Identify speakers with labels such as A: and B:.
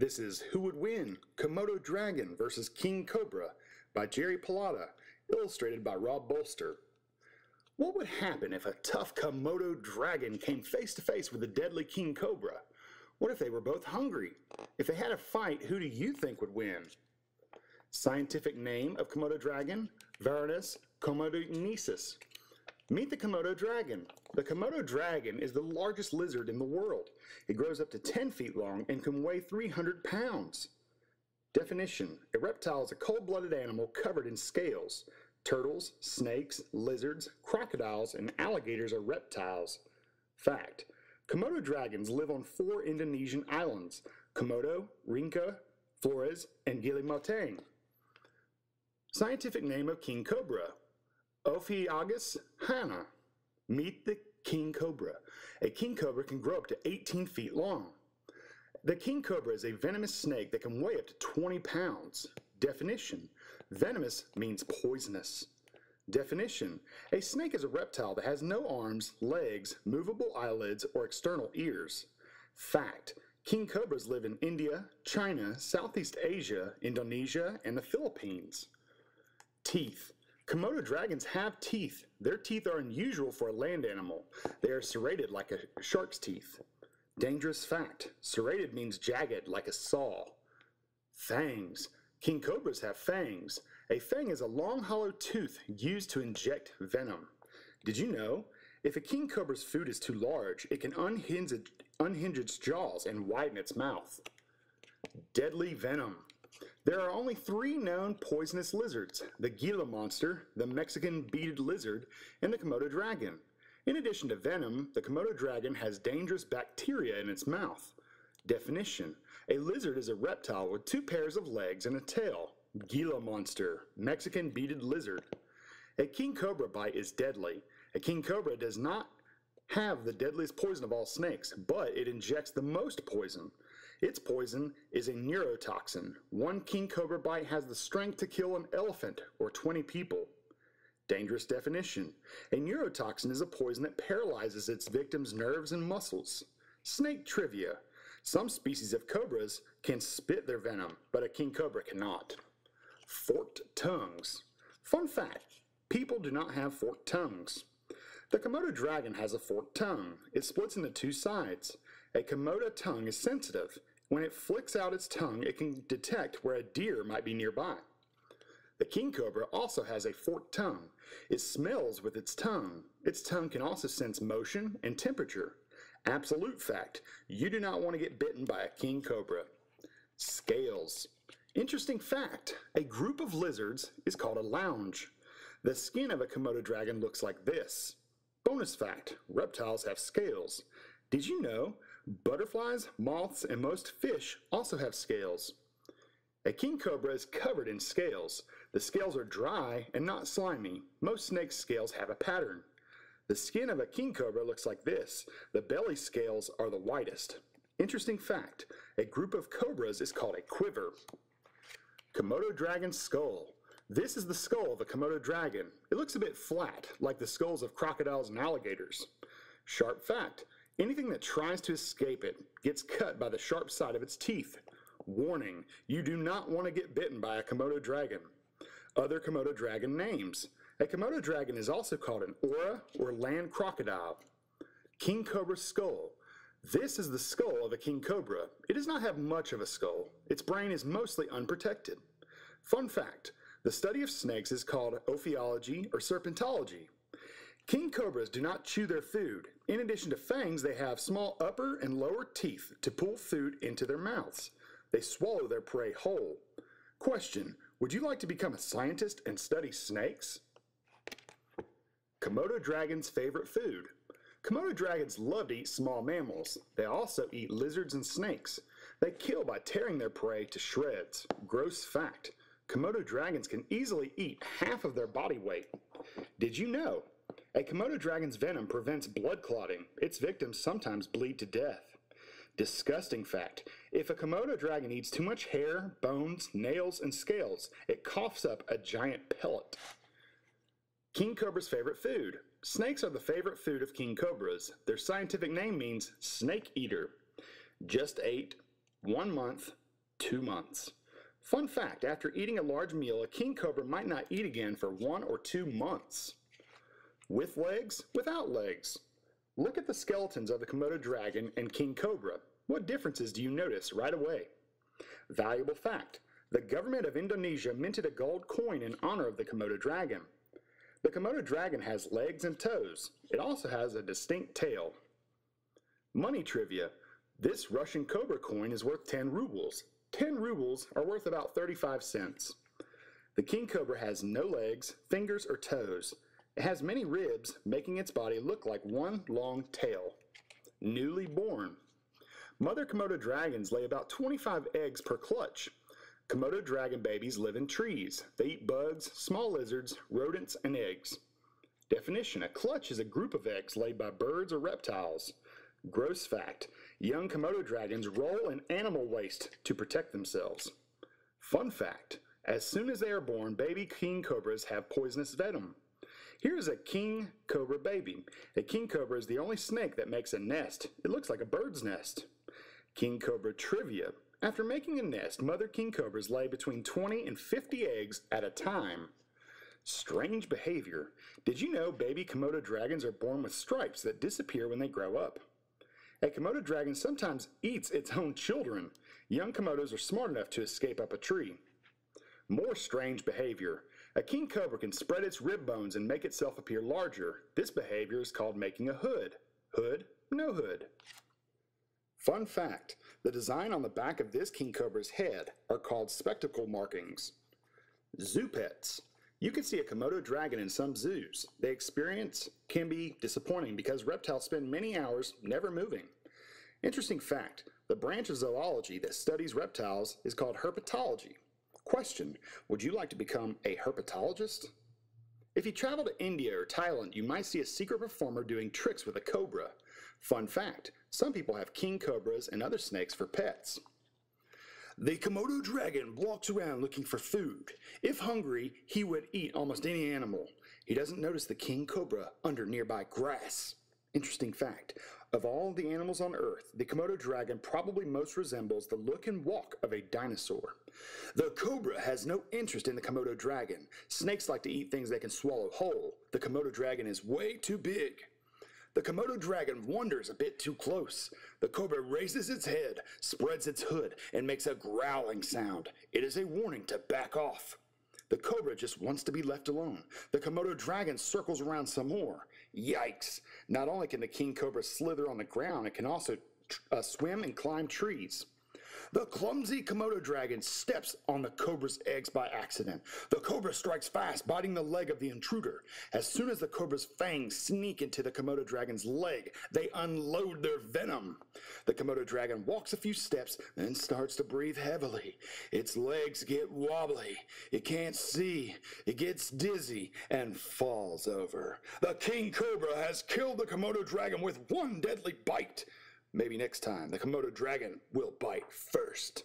A: This is Who Would Win? Komodo Dragon versus King Cobra by Jerry Pallotta, illustrated by Rob Bolster. What would happen if a tough Komodo dragon came face to face with a deadly King Cobra? What if they were both hungry? If they had a fight, who do you think would win? Scientific name of Komodo dragon, Varanus komodoensis. Meet the Komodo dragon. The Komodo dragon is the largest lizard in the world. It grows up to 10 feet long and can weigh 300 pounds. Definition A reptile is a cold blooded animal covered in scales. Turtles, snakes, lizards, crocodiles, and alligators are reptiles. Fact Komodo dragons live on four Indonesian islands Komodo, Rinca, Flores, and Gili Motang. Scientific name of king cobra Ophiophagus hannah. Meet the king cobra. A king cobra can grow up to 18 feet long. The king cobra is a venomous snake that can weigh up to 20 pounds. Definition Venomous means poisonous. Definition A snake is a reptile that has no arms, legs, movable eyelids, or external ears. Fact King cobras live in India, China, Southeast Asia, Indonesia, and the Philippines. Teeth Komodo dragons have teeth. Their teeth are unusual for a land animal. They are serrated like a shark's teeth. Dangerous fact. Serrated means jagged like a saw. Fangs. King cobras have fangs. A fang is a long hollow tooth used to inject venom. Did you know? If a king cobra's food is too large, it can unhinge, its jaws and widen its mouth. Deadly venom. There are only three known poisonous lizards, the Gila monster, the Mexican beaded lizard, and the Komodo dragon. In addition to venom, the Komodo dragon has dangerous bacteria in its mouth. Definition, a lizard is a reptile with two pairs of legs and a tail. Gila monster, Mexican beaded lizard. A king cobra bite is deadly. A king cobra does not have the deadliest poison of all snakes, but it injects the most poison. Its poison is a neurotoxin. One king cobra bite has the strength to kill an elephant or 20 people. Dangerous definition. A neurotoxin is a poison that paralyzes its victim's nerves and muscles. Snake trivia. Some species of cobras can spit their venom, but a king cobra cannot. Forked tongues. Fun fact, people do not have forked tongues. The Komodo dragon has a forked tongue. It splits into two sides. A Komodo tongue is sensitive. When it flicks out its tongue, it can detect where a deer might be nearby. The king cobra also has a forked tongue. It smells with its tongue. Its tongue can also sense motion and temperature. Absolute fact, you do not want to get bitten by a king cobra. Scales. Interesting fact, a group of lizards is called a lounge. The skin of a Komodo dragon looks like this. Bonus fact, reptiles have scales. Did you know butterflies, moths, and most fish also have scales? A king cobra is covered in scales. The scales are dry and not slimy. Most snake scales have a pattern. The skin of a king cobra looks like this. The belly scales are the whitest. Interesting fact, a group of cobras is called a quiver. Komodo dragon skull. This is the skull of a Komodo dragon. It looks a bit flat, like the skulls of crocodiles and alligators. Sharp fact, anything that tries to escape it gets cut by the sharp side of its teeth. Warning, you do not want to get bitten by a Komodo dragon. Other Komodo dragon names. A Komodo dragon is also called an ora or land crocodile. King cobra skull. This is the skull of a king cobra. It does not have much of a skull. Its brain is mostly unprotected. Fun fact, the study of snakes is called ophiology or serpentology. King cobras do not chew their food. In addition to fangs, they have small upper and lower teeth to pull food into their mouths. They swallow their prey whole. Question, would you like to become a scientist and study snakes? Komodo dragon's favorite food. Komodo dragons love to eat small mammals. They also eat lizards and snakes. They kill by tearing their prey to shreds. Gross fact. Komodo dragons can easily eat half of their body weight. Did you know? A Komodo dragon's venom prevents blood clotting. Its victims sometimes bleed to death. Disgusting fact. If a Komodo dragon eats too much hair, bones, nails, and scales, it coughs up a giant pellet. King Cobra's favorite food. Snakes are the favorite food of king cobras. Their scientific name means snake eater. Just ate, one month, Two months. Fun fact after eating a large meal, a king cobra might not eat again for one or two months. With legs, without legs. Look at the skeletons of the Komodo dragon and king cobra. What differences do you notice right away? Valuable fact the government of Indonesia minted a gold coin in honor of the Komodo dragon. The Komodo dragon has legs and toes. It also has a distinct tail. Money trivia. This Russian cobra coin is worth 10 rubles. 10 rubles are worth about 35 cents. The king cobra has no legs, fingers, or toes. It has many ribs, making its body look like one long tail. Newly born. Mother Komodo dragons lay about 25 eggs per clutch. Komodo dragon babies live in trees. They eat bugs, small lizards, rodents, and eggs. Definition A clutch is a group of eggs laid by birds or reptiles. Gross fact Young Komodo dragons roll in animal waste to protect themselves. Fun fact As soon as they are born, baby king cobras have poisonous venom. Here is a king cobra baby. A king cobra is the only snake that makes a nest. It looks like a bird's nest. King cobra trivia after making a nest, mother king cobras lay between 20 and 50 eggs at a time. Strange behavior. Did you know baby Komodo dragons are born with stripes that disappear when they grow up? A Komodo dragon sometimes eats its own children. Young Komodos are smart enough to escape up a tree. More strange behavior. A king cobra can spread its rib bones and make itself appear larger. This behavior is called making a hood. Hood, no hood. Fun fact, the design on the back of this king cobra's head are called spectacle markings. Zoo pets. You can see a Komodo dragon in some zoos. The experience can be disappointing because reptiles spend many hours never moving. Interesting fact, the branch of zoology that studies reptiles is called herpetology. Question, would you like to become a herpetologist? If you travel to India or Thailand, you might see a secret performer doing tricks with a cobra. Fun fact, some people have king cobras and other snakes for pets. The Komodo dragon walks around looking for food. If hungry, he would eat almost any animal. He doesn't notice the king cobra under nearby grass. Interesting fact. Of all the animals on Earth, the Komodo dragon probably most resembles the look and walk of a dinosaur. The cobra has no interest in the Komodo dragon. Snakes like to eat things they can swallow whole. The Komodo dragon is way too big. The Komodo dragon wanders a bit too close. The cobra raises its head, spreads its hood, and makes a growling sound. It is a warning to back off. The cobra just wants to be left alone. The Komodo dragon circles around some more. Yikes! Not only can the king cobra slither on the ground, it can also uh, swim and climb trees. The clumsy Komodo dragon steps on the cobra's eggs by accident. The cobra strikes fast, biting the leg of the intruder. As soon as the cobra's fangs sneak into the Komodo dragon's leg, they unload their venom. The Komodo dragon walks a few steps, then starts to breathe heavily. Its legs get wobbly. It can't see. It gets dizzy and falls over. The king cobra has killed the Komodo dragon with one deadly bite. Maybe next time the Komodo dragon will bite first.